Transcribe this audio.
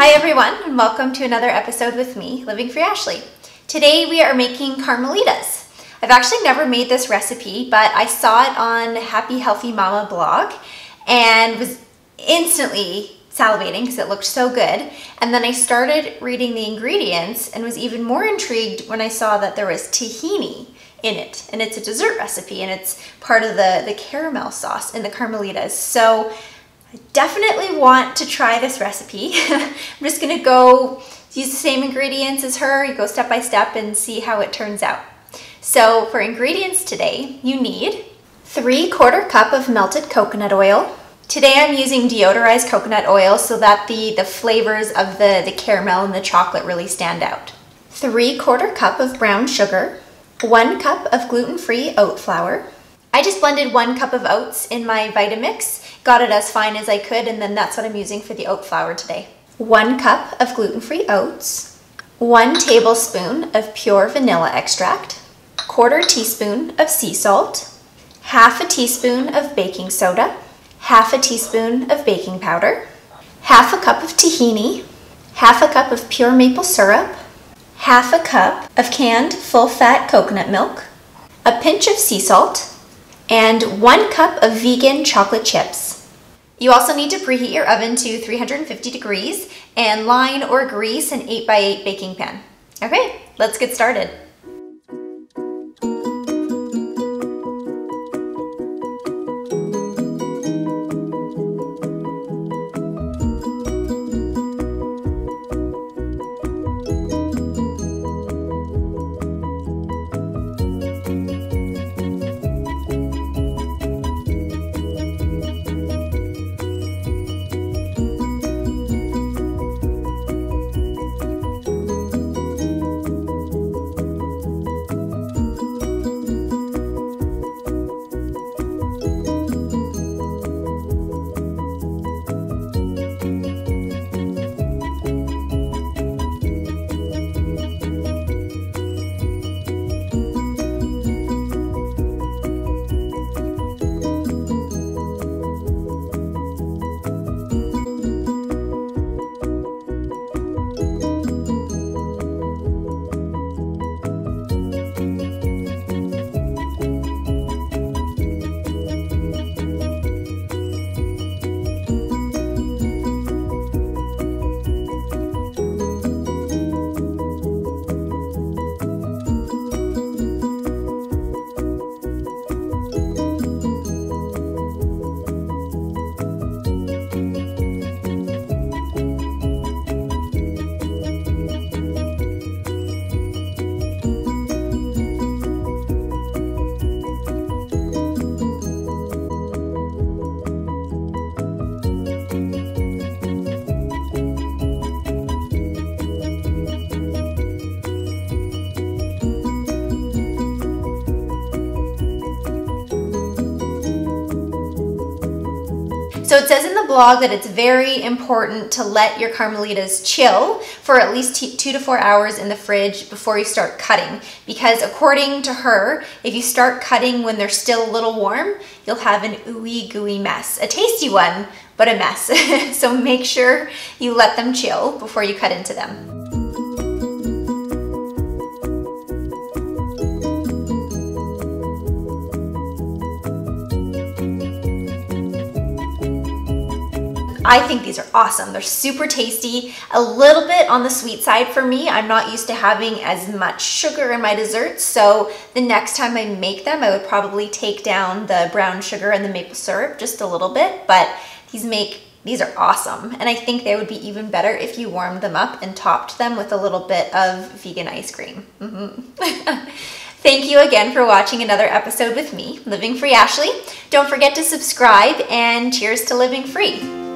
Hi everyone, and welcome to another episode with me, Living Free Ashley. Today we are making carmelitas. I've actually never made this recipe, but I saw it on Happy Healthy Mama blog and was instantly salivating because it looked so good. And then I started reading the ingredients and was even more intrigued when I saw that there was tahini in it. And it's a dessert recipe and it's part of the, the caramel sauce in the carmelitas. So I definitely want to try this recipe. I'm just gonna go use the same ingredients as her, you go step by step and see how it turns out. So for ingredients today, you need three quarter cup of melted coconut oil. Today I'm using deodorized coconut oil so that the, the flavors of the, the caramel and the chocolate really stand out. Three quarter cup of brown sugar, one cup of gluten-free oat flour. I just blended one cup of oats in my Vitamix, got it as fine as I could, and then that's what I'm using for the oat flour today. One cup of gluten-free oats, one tablespoon of pure vanilla extract, quarter teaspoon of sea salt, half a teaspoon of baking soda, half a teaspoon of baking powder, half a cup of tahini, half a cup of pure maple syrup, half a cup of canned full-fat coconut milk, a pinch of sea salt, and one cup of vegan chocolate chips. You also need to preheat your oven to 350 degrees and line or grease an 8x8 baking pan. Okay, let's get started. So it says in the blog that it's very important to let your carmelitas chill for at least two to four hours in the fridge before you start cutting. Because according to her, if you start cutting when they're still a little warm, you'll have an ooey gooey mess. A tasty one, but a mess. so make sure you let them chill before you cut into them. I think these are awesome. They're super tasty, a little bit on the sweet side for me. I'm not used to having as much sugar in my desserts, so the next time I make them, I would probably take down the brown sugar and the maple syrup just a little bit, but these make these are awesome. And I think they would be even better if you warmed them up and topped them with a little bit of vegan ice cream. Mm -hmm. Thank you again for watching another episode with me, Living Free Ashley. Don't forget to subscribe and cheers to living free.